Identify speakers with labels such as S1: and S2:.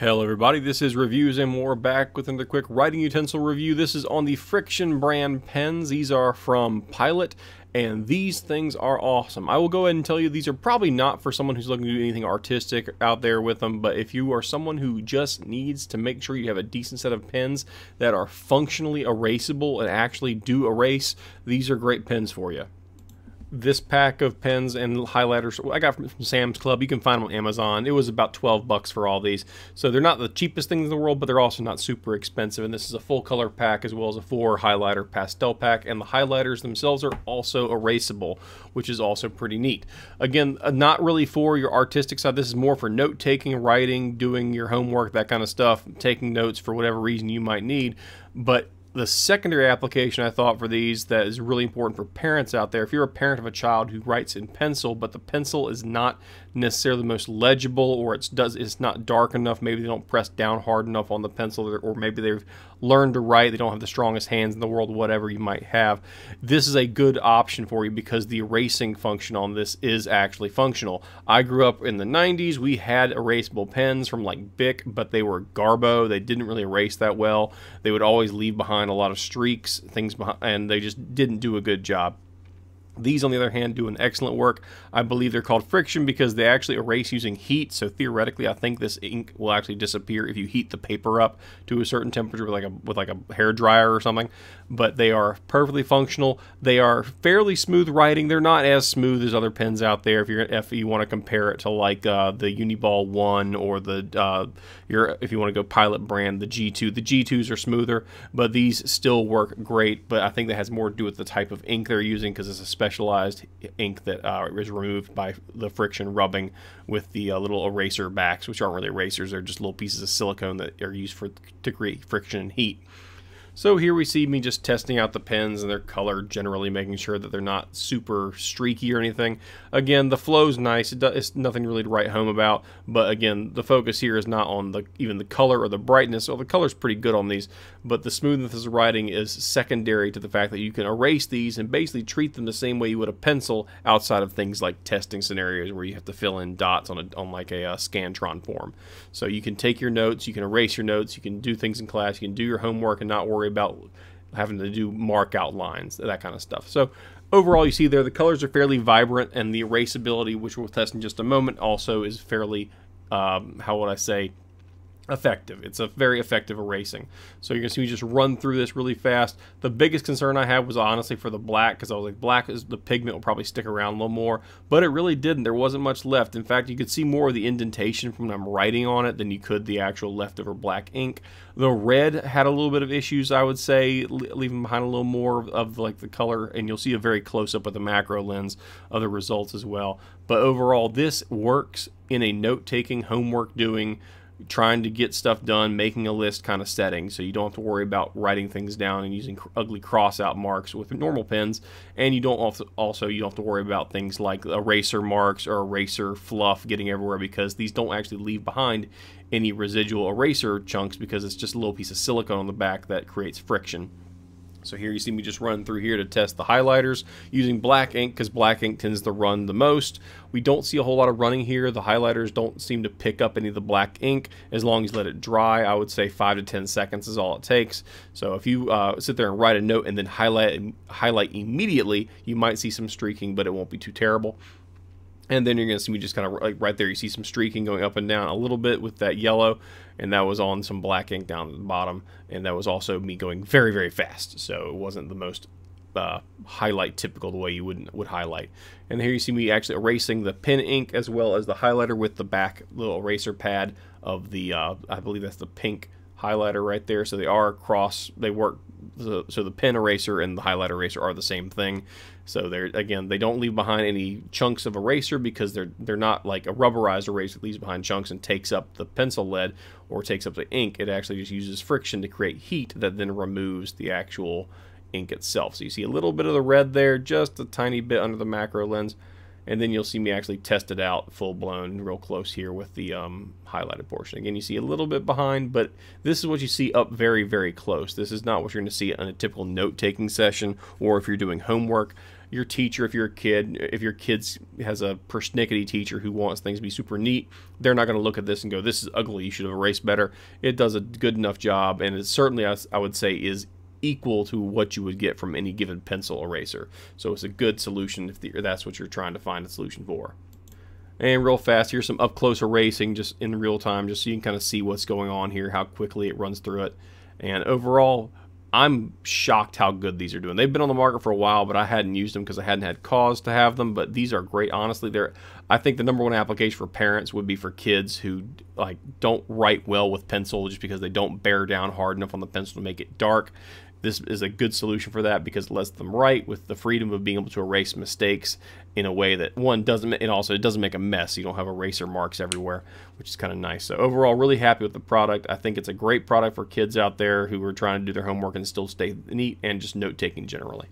S1: Hello everybody, this is Reviews and More back with another quick writing utensil review. This is on the FriXion brand pens. These are from Pilot and these things are awesome. I will go ahead and tell you these are probably not for someone who's looking to do anything artistic out there with them, but if you are someone who just needs to make sure you have a decent set of pens that are functionally erasable and actually do erase, these are great pens for you this pack of pens and highlighters I got from, Sam's Club. You can find them on Amazon. It was about 12 bucks for all these. So they're not the cheapest things in the world, but they're also not super expensive. And this is a full color pack as well as a four highlighter pastel pack. And the highlighters themselves are also erasable, which is also pretty neat. Again, uh, not really for your artistic side. This is more for note taking, writing, doing your homework, that kind of stuff, taking notes for whatever reason you might need. But the secondary application I thought for these that is really important for parents out there. If you're a parent of a child who writes in pencil, but the pencil is not necessarily the most legible, or it's does it's not dark enough, maybe they don't press down hard enough on the pencil, or maybe they've learned to write, they don't have the strongest hands in the world, whatever you might have. This is a good option for you because the erasing function on this is actually functional. I grew up in the 90s. We had erasable pens from like Bic, but they were Garbo. They didn't really erase that well. They would always leave behind a lot of streaks, things behind, and they just didn't do a good job. These, on the other hand, do an excellent work. I believe they're called FriXion because they actually erase using heat. So theoretically, I think this ink will actually disappear if you heat the paper up to a certain temperature with like a with like a hair dryer or something. But they are perfectly functional. They are fairly smooth writing. They're not as smooth as other pens out there. If you're if you want to compare it to like uh, the Uniball One or the uh, your if you want to go Pilot brand, the G2. The G2s are smoother, but these still work great. But I think that has more to do with the type of ink they're using because it's a specialized ink that uh, is removed by the friction rubbing with the uh, little eraser backs, which aren't really erasers. They're just little pieces of silicone that are used for to create friction and heat. So here we see me just testing out the pens and their color, generally making sure that they're not super streaky or anything. Again, the flow's nice. it's nothing really to write home about, but again, the focus here is not on the even the color or the brightness. So the color's pretty good on these, but the smoothness of the writing is secondary to the fact that you can erase these and basically treat them the same way you would a pencil outside of things like testing scenarios where you have to fill in dots on a on like a, a uh, Scantron form. So you can take your notes, you can erase your notes, you can do things in class, you can do your homework and not worry about having to do mark out lines, that kind of stuff. So overall, you see there the colors are fairly vibrant, and the erasability, which we'll test in just a moment, also is fairly, um, how would I say, effective. It's a very effective erasing. So you're going to see me just run through this really fast. The biggest concern I had was honestly for the black because I was like, black is the pigment will probably stick around a little more, but it really didn't. There wasn't much left. In fact, you could see more of the indentation from I'm writing on it than you could the actual leftover black ink. The red had a little bit of issues, I would say, leaving behind a little more of like the color, and you'll see a very close up with the macro lens of the results as well. But overall, this works in a note-taking, homework doing, trying to get stuff done, making a list kind of setting, so you don't have to worry about writing things down and using ugly cross-out marks with normal pens, and you don't also you don't have to worry about things like eraser marks or eraser fluff getting everywhere because these don't actually leave behind any residual eraser chunks because it's just a little piece of silicone on the back that creates friction. So here you see me just run through here to test the highlighters using black ink because black ink tends to run the most. We don't see a whole lot of running here. The highlighters don't seem to pick up any of the black ink as long as you let it dry. I would say 5 to 10 seconds is all it takes. So if you uh, sit there and write a note and then highlight, highlight immediately, you might see some streaking, but it won't be too terrible. And then you're going to see me just kind of like right there, you see some streaking going up and down a little bit with that yellow. And that was on some black ink down at the bottom. And that was also me going very, very fast. So it wasn't the most uh, highlight typical the way you would would highlight. And here you see me actually erasing the pen ink as well as the highlighter with the back little eraser pad of the, uh, I believe that's the pink highlighter right there. So they are cross, they work, so, so the pen eraser and the highlighter eraser are the same thing. So they're, again, they don't leave behind any chunks of eraser because they're, they're not like a rubberized eraser that leaves behind chunks and takes up the pencil lead or takes up the ink. It actually just uses friction to create heat that then removes the actual ink itself. So you see a little bit of the red there, just a tiny bit under the macro lens and then you'll see me actually test it out full blown real close here with the um, highlighted portion. Again, you see a little bit behind, but this is what you see up very, very close. This is not what you're going to see in a typical note-taking session or if you're doing homework. your teacher, if you're a kid, if your kid's has a persnickety teacher who wants things to be super neat, they're not going to look at this and go, "This is ugly. You should have erased better." It does a good enough job, and it certainly, I would say, is equal to what you would get from any given pencil eraser. So it's a good solution if the, that's what you're trying to find a solution for. And real fast, here's some up close erasing just in real time, just so you can kind of see what's going on here, how quickly it runs through it. And overall, I'm shocked how good these are doing. They've been on the market for a while, but I hadn't used them because I hadn't had cause to have them. But these are great. Honestly, they're. I think the number one application for parents would be for kids who like don't write well with pencil just because they don't bear down hard enough on the pencil to make it dark. This is a good solution for that because it lets them write with the freedom of being able to erase mistakes in a way that one doesn't and also it doesn't make a mess. You don't have eraser marks everywhere, which is kind of nice. So overall, really happy with the product. I think it's a great product for kids out there who are trying to do their homework and still stay neat and just note taking generally.